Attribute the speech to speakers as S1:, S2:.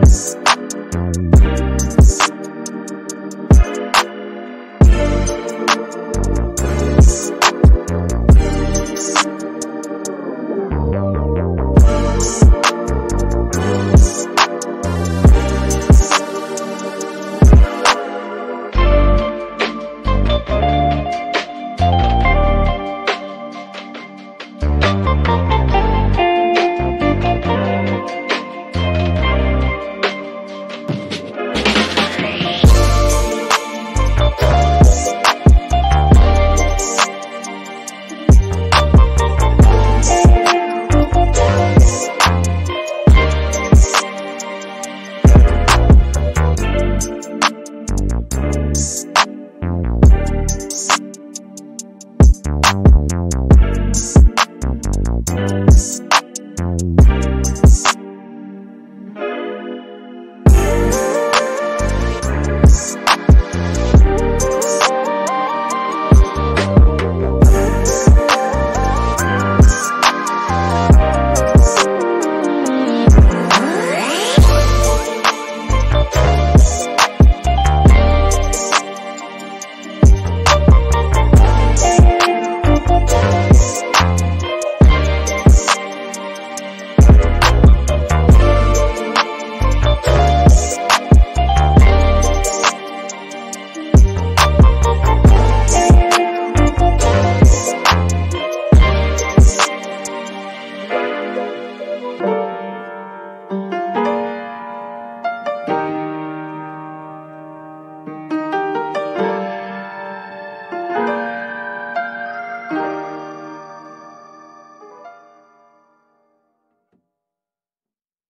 S1: Peace. Thank you.